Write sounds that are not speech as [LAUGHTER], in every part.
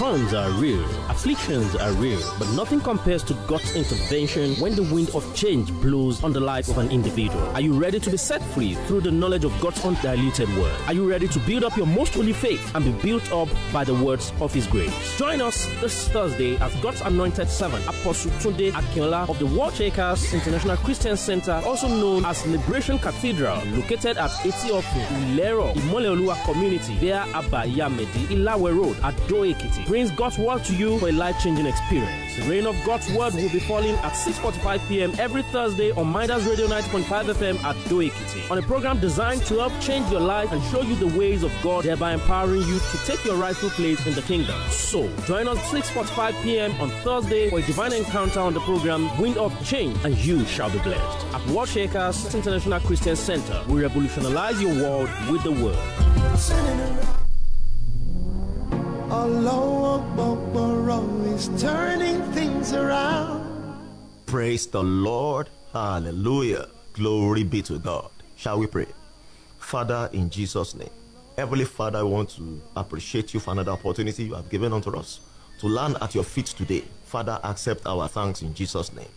Storms are real, afflictions are real, but nothing compares to God's intervention when the wind of change blows on the life of an individual. Are you ready to be set free through the knowledge of God's undiluted word? Are you ready to build up your most holy faith and be built up by the words of His grace? Join us this Thursday at God's Anointed Seven, Apostle Tunde Akinola of the World Shakers International Christian Center, also known as Liberation Cathedral, located at Etiopu, Ilero, Imoleolua Community, via Abba Yamedi, Ilawe Road, at Ado Ekiti, brings God's word to you for a life-changing experience. The rain of God's word will be falling at 6.45 p.m. every Thursday on Midas Radio 9.5 FM at Ado Ekiti, on a program designed to help change your life and show you the ways of God, thereby empowering you to take your rightful place in the kingdom. So, join us 6.45 p.m. on Thursday for a divine encounter on the program Wind of Change, and you shall be blessed. At World International Christian Center, we revolutionize your world with the word. Praise the Lord. Hallelujah. Glory be to God. Shall we pray? Father, in Jesus' name. Heavenly Father, I want to appreciate you for another opportunity you have given unto us to learn at your feet today. Father, accept our thanks in Jesus' name.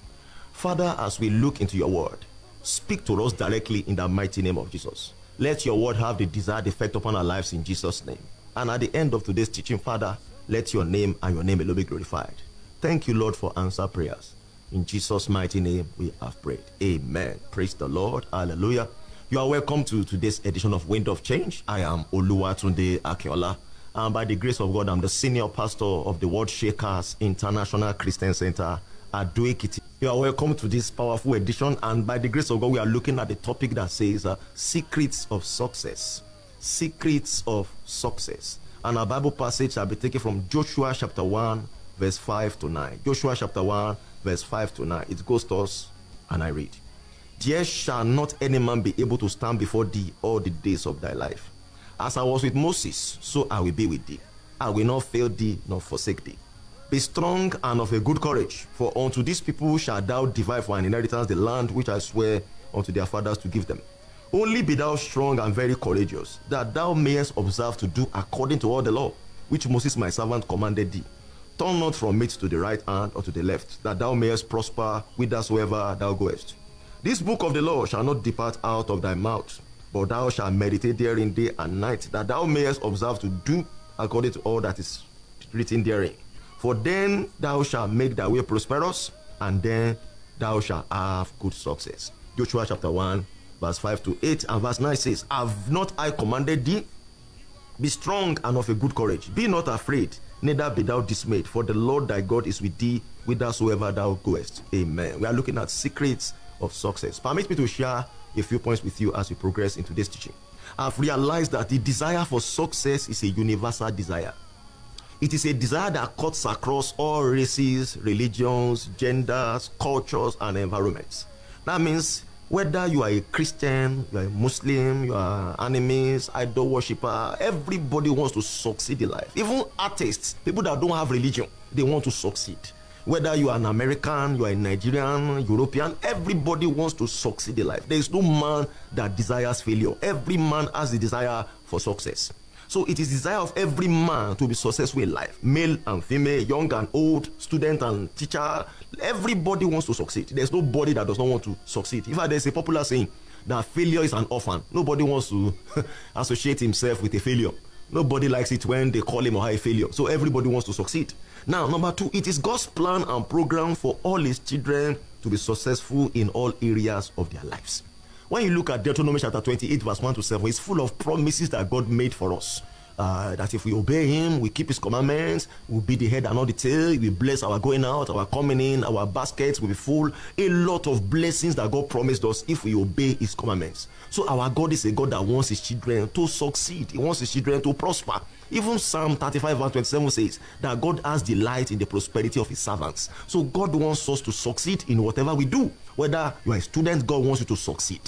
Father, as we look into your word, speak to us directly in the mighty name of Jesus. Let your word have the desired effect upon our lives in Jesus' name. And at the end of today's teaching, Father, let your name and your name alone be glorified. Thank you, Lord, for answer prayers. In Jesus' mighty name, we have prayed. Amen. Praise the Lord. Hallelujah. You are welcome to today's edition of Wind of Change. I am Oluwatunde Akinola. And by the grace of God, I'm the senior pastor of the World Shakers International Christian Center at Ado Ekiti. You are welcome to this powerful edition. And by the grace of God, we are looking at the topic that says uh, Secrets of Success. Secrets of Success. And our Bible passage shall be taken from Joshua chapter 1, verse 5 to 9. Joshua chapter 1, verse 5 to 9. It goes to us, and I read. There shall not any man be able to stand before thee all the days of thy life. As I was with Moses, so I will be with thee. I will not fail thee nor forsake thee. Be strong and of a good courage, for unto these people shall thou divide for an inheritance the land which I swear unto their fathers to give them. Only be thou strong and very courageous, that thou mayest observe to do according to all the law which Moses my servant commanded thee. Turn not from it to the right hand or to the left, that thou mayest prosper whithersoever thou goest. This book of the law shall not depart out of thy mouth, but thou shalt meditate therein day and night, that thou mayest observe to do according to all that is written therein. For then thou shalt make thy way prosperous, and then thou shalt have good success. Joshua chapter 1, verse 5 to 8 and verse 9 says, Have not I commanded thee? Be strong and of a good courage. Be not afraid, neither be thou dismayed, for the Lord thy God is with thee whithersoever thou goest. Amen. We are looking at secrets of success. Permit me to share a few points with you as we progress into this teaching. I've realized that the desire for success is a universal desire. It is a desire that cuts across all races, religions, genders, cultures, and environments. That means whether you are a Christian, you are a Muslim, you are animist, idol worshiper, everybody wants to succeed in life. Even artists, people that don't have religion, they want to succeed. Whether you are an American, you are a Nigerian, European, everybody wants to succeed in life. There is no man that desires failure. Every man has the desire for success. So it is desire of every man to be successful in life, male and female, young and old, student and teacher. Everybody wants to succeed. There's nobody that does not want to succeed. In fact, there's a popular saying that failure is an orphan. Nobody wants to [LAUGHS] associate himself with a failure. Nobody likes it when they call him or her a failure. So everybody wants to succeed. Now, number two, it is God's plan and program for all his children to be successful in all areas of their lives. When you look at Deuteronomy chapter 28, verse 1 to 7, it's full of promises that God made for us. Uh, that if we obey him, we keep his commandments, we'll be the head and not the tail, we bless our going out, our coming in, our baskets will be full. A lot of blessings that God promised us if we obey his commandments. So our God is a God that wants his children to succeed, he wants his children to prosper. Even Psalm 35 verse 27 says that God has delight in the prosperity of his servants. So God wants us to succeed in whatever we do. Whether you are a student, God wants you to succeed.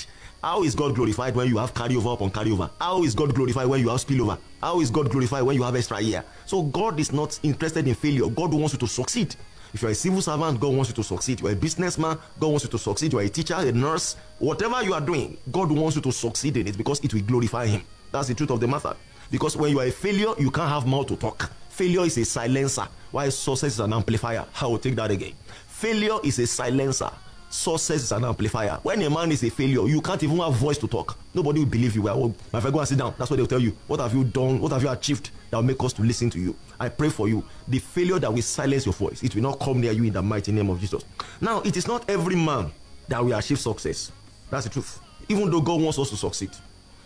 How is God glorified when you have carryover upon carryover? How is God glorified when you have spillover? How is God glorified when you have extra year? So God is not interested in failure. God wants you to succeed. If you're a civil servant, God wants you to succeed. You're a businessman, God wants you to succeed. You're a teacher, a nurse, whatever you are doing, God wants you to succeed in it because it will glorify Him. That's the truth of the matter. Because when you are a failure, you can't have mouth to talk. Failure is a silencer, while success is an amplifier. I will take that again. Failure is a silencer. Success is an amplifier. When a man is a failure, you can't even have voice to talk. Nobody will believe you. Well, oh, my friend, go and sit down. That's what they'll tell you. What have you done? What have you achieved that will make us to listen to you? I pray for you. The failure that will silence your voice, it will not come near you in the mighty name of Jesus. Now, it is not every man that will achieve success. That's the truth. Even though God wants us to succeed,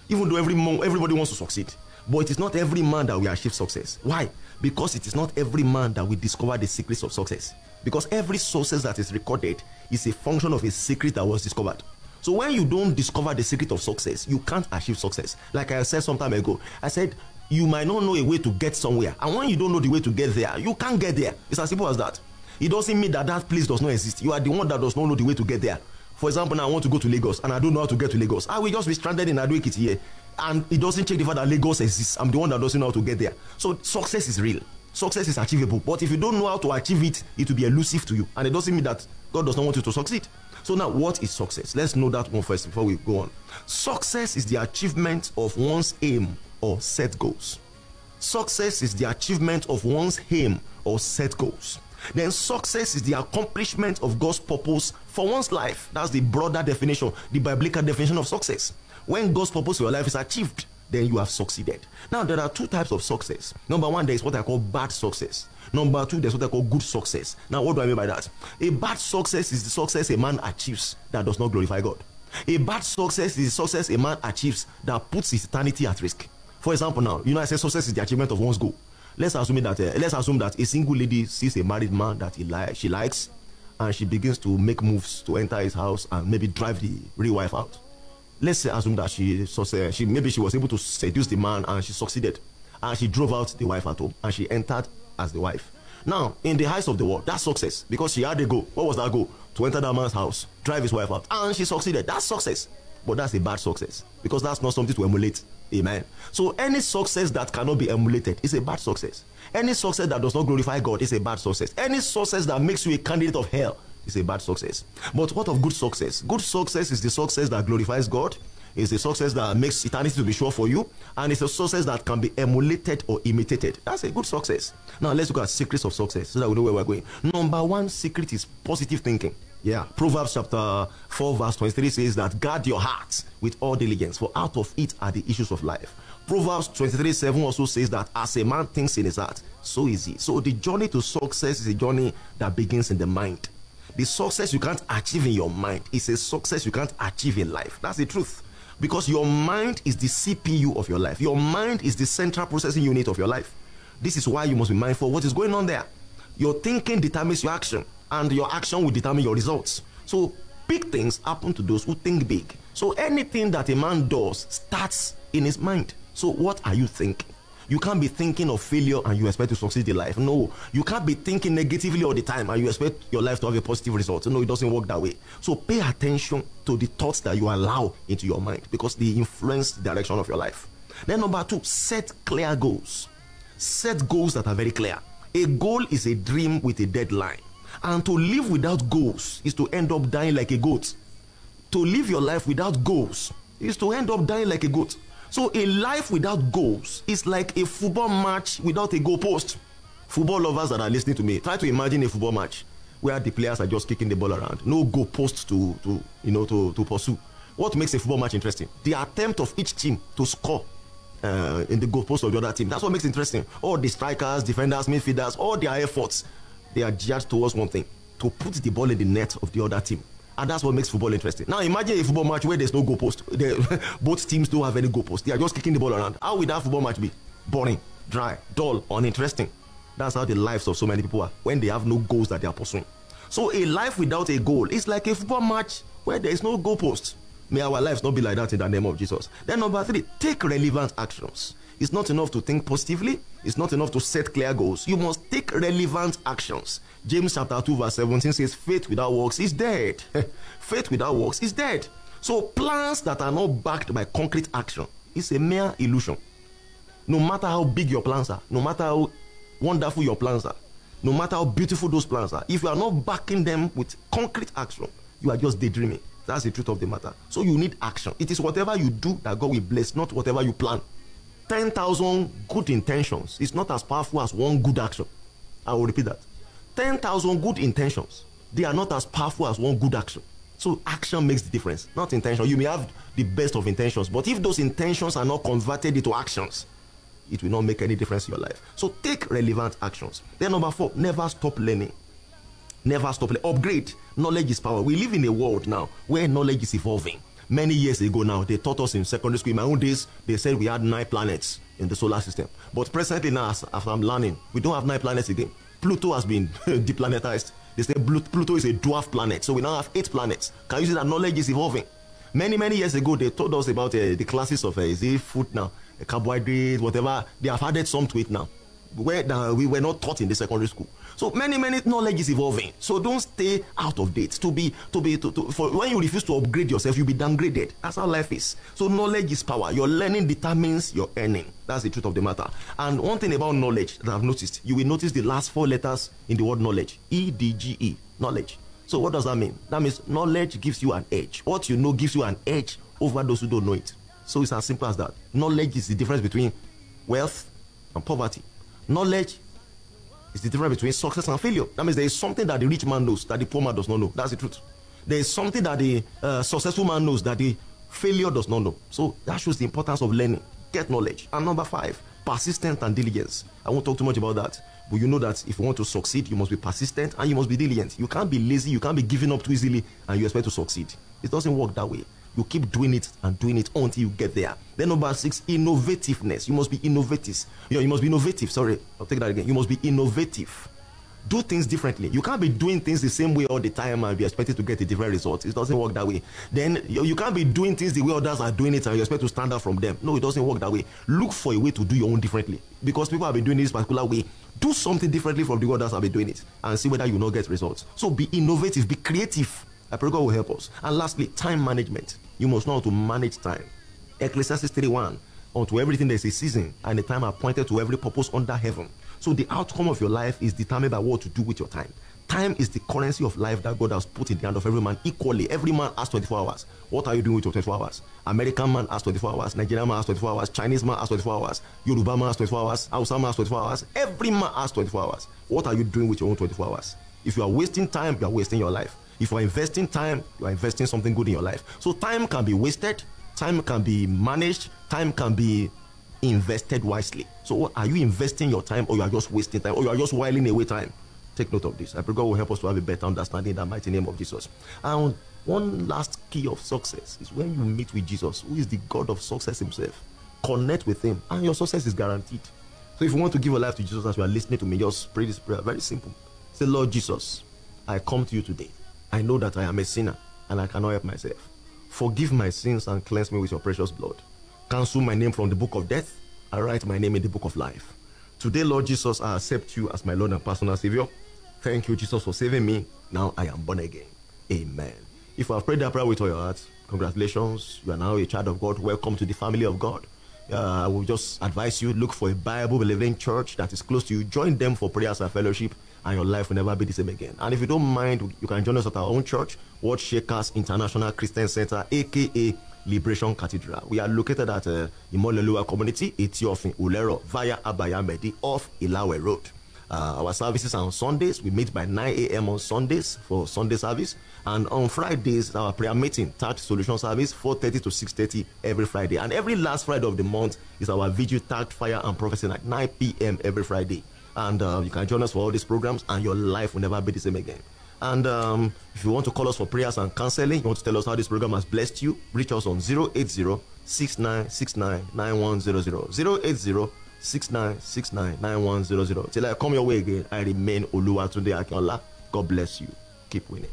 even though every everybody wants to succeed, but it is not every man that will achieve success. Why? Because it is not every man that will discover the secrets of success. Because every success that is recorded is a function of a secret that was discovered. So when you don't discover the secret of success, you can't achieve success. Like I said some time ago, I said you might not know a way to get somewhere, and when you don't know the way to get there, you can't get there. It's as simple as that. It doesn't mean that that place does not exist. You are the one that does not know the way to get there. For example, now I want to go to Lagos and I don't know how to get to Lagos. I will just be stranded in Aduikiti here, and it doesn't check the fact that Lagos exists. I'm the one that doesn't know how to get there. So success is real. Success is achievable, but if you don't know how to achieve it, it will be elusive to you, and it doesn't mean that God does not want you to succeed. So now, what is success? Let's know that one first before we go on. Success is the achievement of one's aim or set goals. Success is the achievement of one's aim or set goals. Then success is the accomplishment of God's purpose for one's life. That's the broader definition, the biblical definition of success. When God's purpose for your life is achieved, then you have succeeded. Now, there are two types of success. Number one, there is what I call bad success. Number two, there's what I call good success. Now, what do I mean by that? A bad success is the success a man achieves that does not glorify God. A bad success is the success a man achieves that puts his eternity at risk. For example, now, you know, I say success is the achievement of one's goal. Let's assume that uh, let's assume that a single lady sees a married man that he li- she likes, and she begins to make moves to enter his house and maybe drive the real wife out. Let's assume that she so say she maybe she was able to seduce the man and she succeeded and she drove out the wife at home and she entered as the wife. Now in the eyes of the world that's success because she had a goal. What was that goal? To enter that man's house drive his wife out and she succeeded. That's success but that's a bad success because that's not something to emulate amen so any success that cannot be emulated is a bad success any success that does not glorify god is a bad success any success that makes you a candidate of hell is a bad success. But what of good success? Good success is the success that glorifies God, is the success that makes eternity to be sure for you, and it's a success that can be emulated or imitated. That's a good success. Now let's look at secrets of success so that we know where we're going. Number one secret is positive thinking. Yeah, Proverbs chapter 4, verse 23 says that guard your heart with all diligence, for out of it are the issues of life. Proverbs 23 7 also says that as a man thinks in his heart, so is he. So the journey to success is a journey that begins in the mind. The success you can't achieve in your mind is a success you can't achieve in life. That's the truth. Because your mind is the CPU of your life. Your mind is the central processing unit of your life. This is why you must be mindful what is going on there. Your thinking determines your action, and your action will determine your results. So, big things happen to those who think big. So, anything that a man does starts in his mind. So, what are you thinking? You can't be thinking of failure and you expect to succeed in life. No, you can't be thinking negatively all the time and you expect your life to have a positive result. No, it doesn't work that way. So pay attention to the thoughts that you allow into your mind because they influence the direction of your life. Then, number two, set clear goals. Set goals that are very clear. A goal is a dream with a deadline. And to live without goals is to end up dying like a goat. To live your life without goals is to end up dying like a goat. So a life without goals is like a football match without a goalpost. Football lovers that are listening to me, try to imagine a football match where the players are just kicking the ball around, no goalpost to to you know to to pursue. What makes a football match interesting? The attempt of each team to score uh, in the goalpost of the other team. That's what makes it interesting. All the strikers, defenders, midfielders, all their efforts, they are judged towards one thing: to put the ball in the net of the other team and that's what makes football interesting. Now imagine a football match where there's no goalpost. [LAUGHS] both teams don't have any goalpost. They are just kicking the ball around. How would that football match be? Boring, dry, dull, uninteresting. That's how the lives of so many people are when they have no goals that they are pursuing. So a life without a goal is like a football match where there is no goalpost. May our lives not be like that in the name of Jesus. Then number three, take relevant actions. It's not enough to think positively. It's not enough to set clear goals. You must take relevant actions. James chapter 2, verse 17 says, Faith without works is dead. [LAUGHS] Faith without works is dead. So plans that are not backed by concrete action is a mere illusion. No matter how big your plans are, no matter how wonderful your plans are, no matter how beautiful those plans are, if you are not backing them with concrete action, you are just daydreaming. That's the truth of the matter. So you need action. It is whatever you do that God will bless, not whatever you plan. 10,000 good intentions is not as powerful as one good action. I will repeat that. 10,000 good intentions, they are not as powerful as one good action. So action makes the difference, not intention. You may have the best of intentions, but if those intentions are not converted into actions, it will not make any difference in your life. So take relevant actions. Then number four, never stop learning. Never stop. Upgrade. Knowledge is power. We live in a world now where knowledge is evolving many years ago now, they taught us in secondary school. In my own days, they said we had nine planets in the solar system. But presently now, as, as I'm learning, we don't have nine planets again. Pluto has been [LAUGHS] deplanetized. They say Pluto is a dwarf planet. So we now have eight planets. Can you see that knowledge is evolving? Many, many years ago, they told us about uh, the classes of uh, is it food now, carbohydrates, whatever. They have added some to it now. Where uh, we were not taught in the secondary school. So many, many knowledge is evolving. So don't stay out of date. To be, to be, to, to, for when you refuse to upgrade yourself, you'll be downgraded. That's how life is. So knowledge is power. Your learning determines your earning. That's the truth of the matter. And one thing about knowledge that I've noticed, you will notice the last four letters in the word knowledge. E D G E. Knowledge. So what does that mean? That means knowledge gives you an edge. What you know gives you an edge over those who don't know it. So it's as simple as that. Knowledge is the difference between wealth and poverty. Knowledge is the difference between success and failure. That means there is something that the rich man knows that the poor man does not know. That's the truth. There is something that the uh, successful man knows that the failure does not know. So that shows the importance of learning. Get knowledge. And number five, persistence and diligence. I won't talk too much about that. But you know that if you want to succeed, you must be persistent and you must be diligent. You can't be lazy, you can't be giving up too easily and you expect to succeed. It doesn't work that way. You keep doing it and doing it until you get there. Then number six, innovativeness. You must be innovative. You, you must be innovative. Sorry, I'll take that again. You must be innovative. Do things differently. You can't be doing things the same way all the time and be expected to get a different result. It doesn't work that way. Then you, you can't be doing things the way others are doing it and you expect to stand out from them. No, it doesn't work that way. Look for a way to do your own differently. Because people have been doing this particular way. Do something differently from the others have been doing it and see whether you not get results. So be innovative, be creative. I pray God will help us. And lastly, time management. You must know how to manage time. Ecclesiastes 3:1. Unto everything there is a season and a time appointed to every purpose under heaven. So the outcome of your life is determined by what to do with your time. Time is the currency of life that God has put in the hand of every man equally. Every man has 24 hours. What are you doing with your 24 hours? American man has 24 hours. Nigerian man has 24 hours. Chinese man has 24 hours. Yoruba man has 24 hours. Hausa man has 24 hours. Every man has 24 hours. What are you doing with your own 24 hours? If you are wasting time, you are wasting your life. If you are investing time, you are investing something good in your life. So time can be wasted, time can be managed, time can be invested wisely. So are you investing your time or you are just wasting time or you are just whiling away time? Take note of this. I pray God will help us to have a better understanding in the mighty name of Jesus. And one last key of success is when you meet with Jesus, who is the God of success himself. Connect with him and your success is guaranteed. So if you want to give your life to Jesus as you are listening to me, just pray this prayer. Very simple. Say, Lord Jesus, I come to you today. I know that I am a sinner and I cannot help myself. Forgive my sins and cleanse me with your precious blood. Cancel my name from the book of death and write my name in the book of life. Today, Lord Jesus, I accept you as my Lord and personal Savior. Thank you, Jesus, for saving me. Now I am born again. Amen. If you have prayed that prayer with all your heart, congratulations. You are now a child of God. Welcome to the family of God. Uh, I will just advise you look for a Bible believing church that is close to you. Join them for prayers and fellowship and your life will never be the same again. And if you don't mind, you can join us at our own church, World Shakers International Christian Center, aka Liberation Cathedral. We are located at uh, Imolelua Community, Etiofin, Ulero, via Abayamedi off Ilawe Road. Uh, our services are on Sundays. We meet by 9 a.m. on Sundays for Sunday service. And on Fridays, our prayer meeting, Tagged Solution Service, 4.30 to 6.30 every Friday. And every last Friday of the month is our vigil tagged fire and prophecy at 9 p.m. every Friday and uh, you can join us for all these programs and your life will never be the same again and um, if you want to call us for prayers and counseling you want to tell us how this program has blessed you reach us on 080 6969 080 till i come your way again i remain oluwatunde akinola god bless you. Keep winning